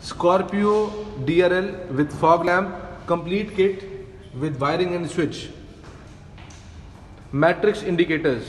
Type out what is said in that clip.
Scorpio DRL with fog lamp, complete kit with wiring and switch. Matrix indicators.